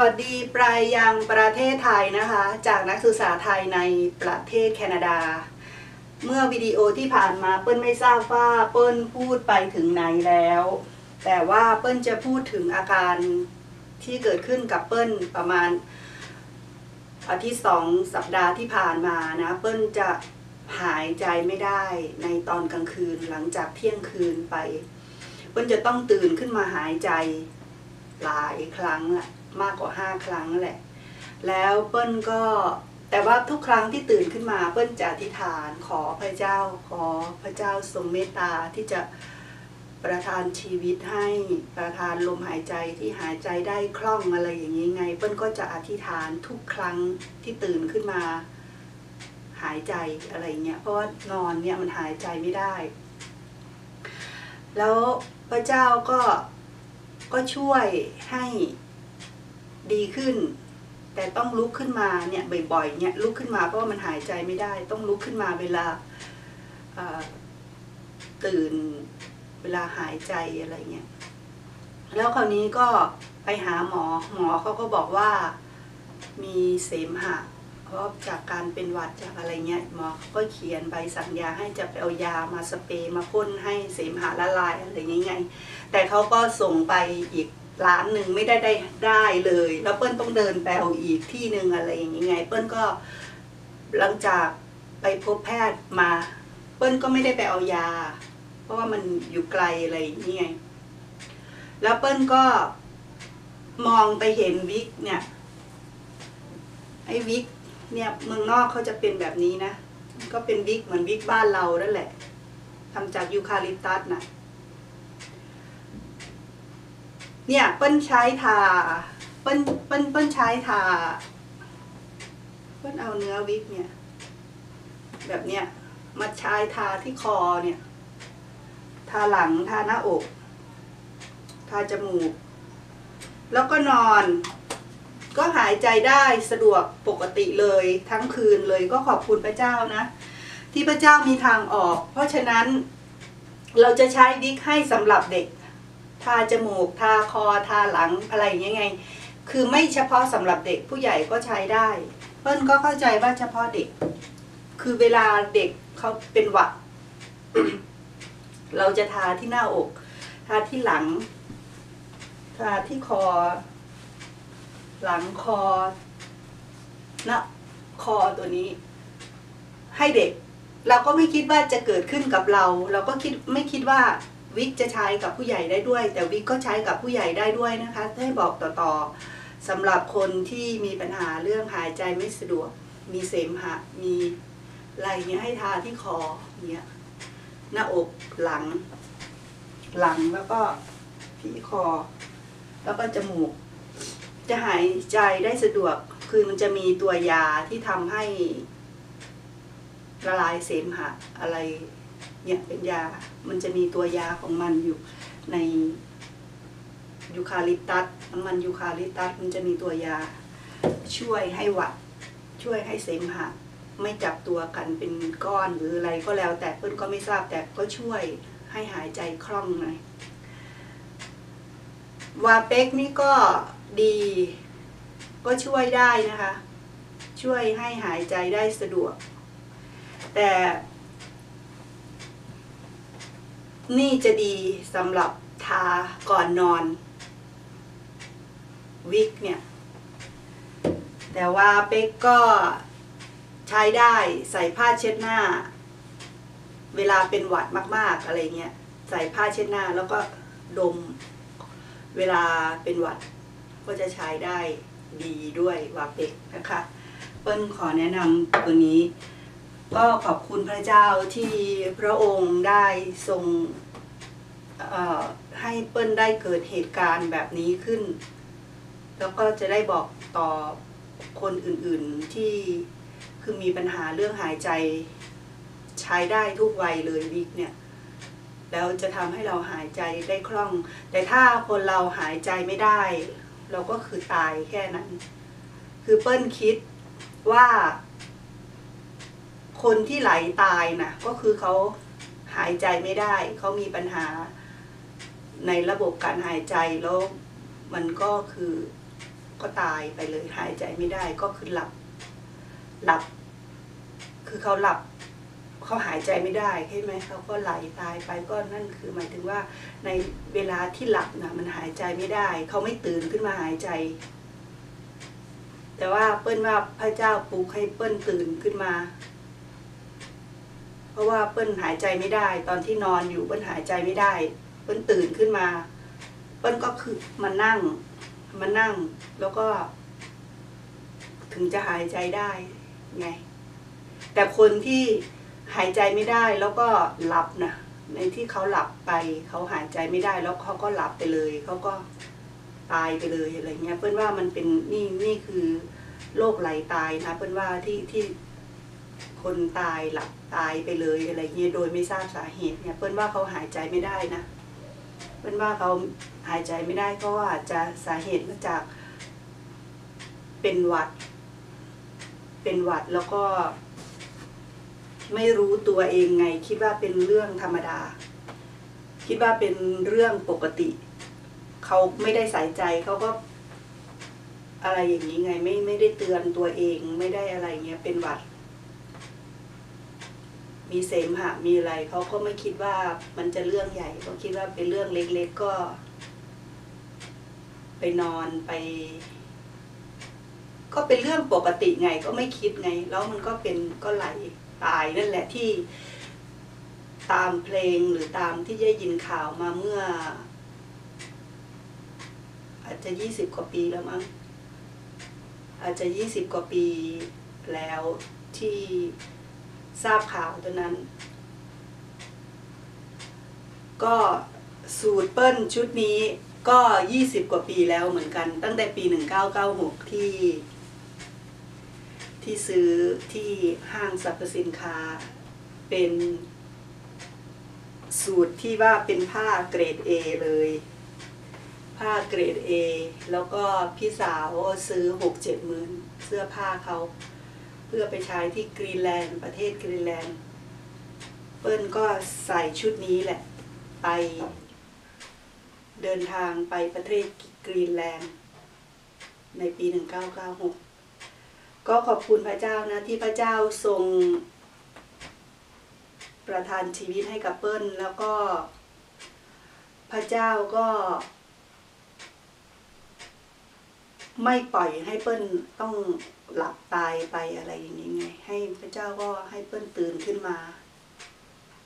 วัสดีปลายยังประเทศไทยนะคะ จากนักศึกษาไทยในประเทศแคนาดา เมื่อวิดีโอที่ผ่านมาเปิ้ลไม่ทราบว่าเปิ้ลพูดไปถึงไหนแล้ว แต่ว่าเปิ้ลจะพูดถึงอาการที่เกิดขึ้นกับเปิ้ลประมาณอาทิตย์สองสัปดาห์ที่ผ่านมานะ เปิ้ลจะหายใจไม่ได้ในตอนกลางคืนหลังจากเที่ยงคืนไป เปิ้ลจะต้องตื่นขึ้นมาหายใจหลายครั้งอะ มากกว่าห้าครั้งแหละ แล้วเปิ้ลก็แต่ว่าทุกครั้งที่ตื่นขึ้นมาเปิ้ลจะอธิษฐานขอพระเจ้าขอพระเจ้าทรงเมตตาที่จะประทานชีวิตให้ประทานลมหายใจที่หายใจได้คล่องอะไรอย่างนี้ไง เปิ้ลก็จะอธิษฐานทุกครั้งที่ตื่นขึ้นมา หายใจอะไรเงี้ยเพราะว่านอนเนี่ยมันหายใจไม่ได้ แล้วพระเจ้าก็ก็ช่วยให้ ดีขึ้น แต่ต้องลุกขึ้นมาเนี่ยบ่อยๆเนี่ยลุกขึ้นมาเพราะว่ามันหายใจไม่ได้ ต้องลุกขึ้นมาเวลาตื่นเวลาหายใจอะไรเงี้ยแล้วคราวนี้ก็ไปหาหมอหมอเขาก็บอกว่ามีเสมหะเพราะจากการเป็นหวัดจากอะไรเงี้ยหมอก็เขียนใบสั่งยาให้จะไปเอายามาสเปรย์มาพ่นให้เสมหะละลายอะไรเงี้ยแต่เขาก็ส่งไปอีก ร้านหนึ่งไม่ได้ได้ได้เลย แล้วเปิ้ลต้องเดินไปเอาอีกที่หนึ่งอะไรอย่างเงี้ยเปิ้ลก็หลังจากไปพบแพทย์มา เปิ้ลก็ไม่ได้ไปเอายา เพราะว่ามันอยู่ไกลอะไรอย่างเงี้ยแล้วเปิ้ลก็มองไปเห็นวิกเนี่ย ไอ้วิกเนี่ยเมืองนอกเขาจะเป็นแบบนี้นะ ก็เป็นวิกเหมือนวิกบ้านเรานั่นแหละทำจากยูคาลิปตัสนะ เนี่ยเปิ้ลใช้ทาเปิ้ลเปิ้ลเปิ้ลใช้ทาเปิ้ลเอาเนื้อวิกเนี่ย แบบเนี้ยมาใช้ทาที่คอเนี่ย ทาหลังทาหน้าอก ทาจมูก แล้วก็นอน ก็หายใจได้สะดวกปกติเลยทั้งคืนเลยก็ขอบคุณพระเจ้านะ ที่พระเจ้ามีทางออก เพราะฉะนั้นเราจะใช้วิกให้สำหรับเด็ก ทาจมูก ทาคอ ทาหลังอะไรอย่างเงี้ยไง คือไม่เฉพาะสำหรับเด็กผู้ใหญ่ก็ใช้ได้ เปิ้ลก็เข้าใจว่าเฉพาะเด็ก คือเวลาเด็กเขาเป็นหวัด เราจะทาที่หน้าอก ทาที่หลัง ทาที่คอ หลังคอหน้าคอตัวนี้ ให้เด็ก เราก็ไม่คิดว่าจะเกิดขึ้นกับเรา เราก็คิดไม่คิดว่า วิกจะใช้กับผู้ใหญ่ได้ด้วย แต่วิกก็ใช้กับผู้ใหญ่ได้ด้วยนะคะให้บอกต่อๆสำหรับคนที่มีปัญหาเรื่องหายใจไม่สะดวก มีเสมหะมีอะไรเงี้ยให้ทาที่คอเงี้ยหน้าอกหลัง หลังแล้วก็ที่คอ แล้วก็จมูก จะหายใจได้สะดวกคือมันจะมีตัวยาที่ทำให้ละลายเสมหะอะไร เนี่ยเป็นยา มันจะมีตัวยาของมันอยู่ในยูคาลิปตัสน้ำมันยูคาลิปตัสมันจะมีตัวยา ช่วยให้หวัด ช่วยให้เสมหะไม่จับตัวกันเป็นก้อนหรืออะไรก็แล้ว แต่เพื่อนก็ไม่ทราบแต่ก็ช่วยให้หายใจคล่องหน่อยวาเป็กนี่ก็ดี ก็ช่วยได้นะคะ ช่วยให้หายใจได้สะดวก แต่ นี่จะดีสำหรับทาก่อนนอน วิกเนี่ย แต่ว่าเป็กก็ใช้ได้ใส่ผ้าเช็ดหน้า เวลาเป็นหวัดมาก ๆ อะไรเงี้ย ใส่ผ้าเช็ดหน้าแล้วก็ดม เวลาเป็นหวัดก็จะใช้ได้ดีด้วยวาเป็กนะคะ เปิ้ลขอแนะนำตัวนี้ ก็ขอบคุณพระเจ้าที่พระองค์ได้ทรงให้เปิ้ลได้เกิดเหตุการณ์แบบนี้ขึ้น แล้วก็จะได้บอกต่อคนอื่นๆที่คือมีปัญหาเรื่องหายใจใช้ได้ทุกวัยเลยวิกเนี่ยแล้วจะทำให้เราหายใจได้คล่อง แต่ถ้าคนเราหายใจไม่ได้ เราก็คือตายแค่นั้น คือเปิ้ลคิดว่า คนที่ไหลตายนะก็คือเขาหายใจไม่ได้ เขามีปัญหาในระบบการหายใจแล้วมันก็คือก็ตายไปเลยหายใจไม่ได้ก็คือหลับ หลับ คือเขาหลับเขาหายใจไม่ได้ใช่ไหมเขาก็ไหลตายไปก็นั่นคือหมายถึงว่าในเวลาที่หลับนะมันหายใจไม่ได้ เขาไม่ตื่นขึ้นมาหายใจ แต่ว่าเปิ้ลว่าพระเจ้าปลุกให้เปิ้ลตื่นขึ้นมา เพราะว่าเปิ้ลหายใจไม่ได้ ตอนที่นอนอยู่เปิ้ลหายใจไม่ได้ เปิ้ลตื่นขึ้นมา เปิ้ลก็คือมานั่งมานั่ง แล้วก็ ถึงจะหายใจได้ไง แต่คนที่หายใจไม่ได้แล้วก็หลับนะในที่เขาหลับไปเขาหายใจไม่ได้ แล้วเขาก็หลับไปเลยเขาก็ตายไปเลยอะไรเงี้ยเปิ้ลว่ามันเป็นนี่นี่คือโรคไหลตายนะเปิ้ลว่าที่ที่ คนตายหลับตายไปเลยอะไรเงี้ยโดยไม่ทราบสาเหตุเนี่ยเปิ้ลว่าเขาหายใจไม่ได้นะเปิ้ลว่าเขาหายใจไม่ได้ก็อาจจะสาเหตุมาจากเป็นหวัด เป็นหวัดแล้วก็ ไม่รู้ตัวเองไง คิดว่าเป็นเรื่องธรรมดา คิดว่าเป็นเรื่องปกติเขาไม่ได้ใส่ใจเขาก็อะไรอย่างนี้ไง ไม่ไม่ได้เตือนตัวเอง ไม่ได้อะไรเงี้ยเป็นหวัด มีเสมหะมีอะไรเขาก็ไม่คิดว่ามันจะเรื่องใหญ่เขาคิดว่าเป็นเรื่องเล็ก ๆก็ ไปนอนไป ก็เป็นเรื่องปกติไงก็ไม่คิดไง แล้วมันก็เป็นก็ไหลตายนั่นแหละที่ตามเพลงหรือตามที่ได้ยินข่าวมาเมื่อ อาจจะยี่สิบกว่าปีแล้วมั้งอาจจะยี่สิบกว่าปีแล้วที่ ทราบข่าวตอนนั้น ก็สูตรเปิ้ลชุดนี้ก็ยี่สิบกว่าปีแล้วเหมือนกัน ตั้งแต่ปีหนึ่งเก้าเก้าหกที่ ที่ซื้อที่ห้างสรรพสินค้า เป็น สูตรที่ว่าเป็นผ้าเกรด A เลย ผ้าเกรด A แล้วก็พี่สาวซื้อหกเจ็ดหมื่นเสื้อผ้าเขา พื่อไปใช้ที่กรีนแลนด์ประเทศกรีนแลนด์เปิ้ลก็ใส่ชุดนี้แหละ ไปเดินทางไปประเทศกรีนแลนด์ในปี 1996 ก็ขอบคุณพระเจ้านะที่พระเจ้าทรง ประทานชีวิตให้กับเปิ้ลแล้วก็พระเจ้าก็ ไม่ปล่อยให้เปิ้ลต้องหลับตายไปอะไรอย่างนี้ไง ให้พระเจ้าก็ให้เปิ้ลตื่นขึ้นมา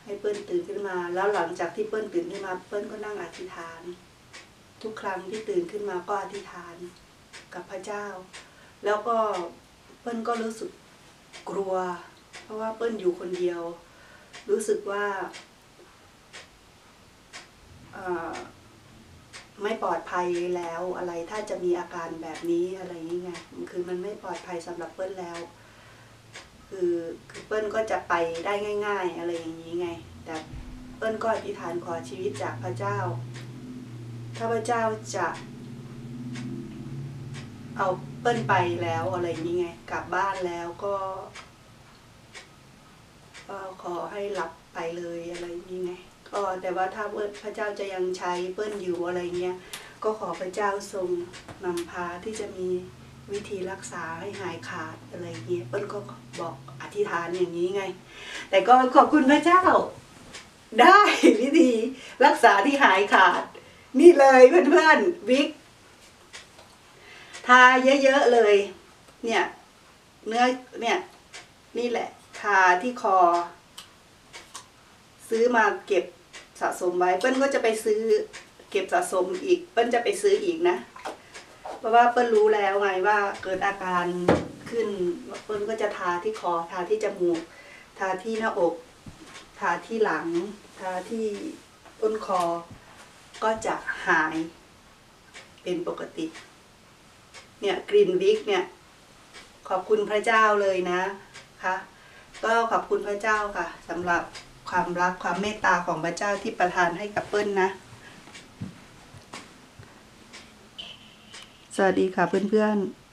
ให้เปิ้ลตื่นขึ้นมา แล้วหลังจากที่เปิ้ลตื่นขึ้นมา เปิ้ลก็นั่งอธิษฐาน ทุกครั้งที่ตื่นขึ้นมาก็อธิษฐานกับพระเจ้า แล้วก็เปิ้ลก็รู้สึกกลัว เพราะว่าเปิ้ลอยู่คนเดียว รู้สึกว่าอ่อ ไม่ปลอดภัยแล้วอะไรถ้าจะมีอาการแบบนี้อะไรอย่างเงี้ยคือมันไม่ปลอดภัยสำหรับเปิ้ลแล้ว คือคือเปิ้ลก็จะไปได้ง่าย ๆ อะไรอย่างนี้ไง แต่เปิ้ลก็อธิษฐานขอชีวิตจากพระเจ้า ถ้าพระเจ้าจะ เอาเปิ้ลไปแล้วอะไรอย่างนี้ไง กลับบ้านแล้วก็ก็ขอให้หลับไปเลยอะไรอย่างนี้ไง ก็แต่ว่าถ้าพระเจ้าจะยังใช้เปิ้ลอยู่อะไรเงี้ยก็ขอพระเจ้าทรงนำพาที่จะมีวิธีรักษาให้หายขาดอะไรเงี้ยเปิ้ลก็บอกอธิษฐานอย่างนี้ไง แต่ก็ขอบคุณพระเจ้า ได้วิธีรักษาที่หายขาด นี่เลยเพื่อนๆวิกทาเยอะๆเลย เนี่ย เนื้อเนี่ย นี่แหละทาที่คอ ซื้อมาเก็บ สะสมไว้เปิ้ลก็จะไปซื้อเก็บสะสมอีก เปิ้ลจะไปซื้ออีกนะ เพราะว่าเปิ้ลรู้แล้วไงว่าเกิดอาการขึ้น เปิ้ลก็จะทาที่คอทาที่จมูก ทาที่หน้าอก ทาที่หลัง ทาที่ต้นคอ ก็จะหายเป็นปกติ เนี่ยกรีนวิกเนี่ย ขอบคุณพระเจ้าเลยนะคะก็ขอบคุณพระเจ้าค่ะสำหรับ ความรักความเมตตาของพระเจ้าที่ประทานให้กับเปิ้ลนะ สวัสดีค่ะเพื่อนๆ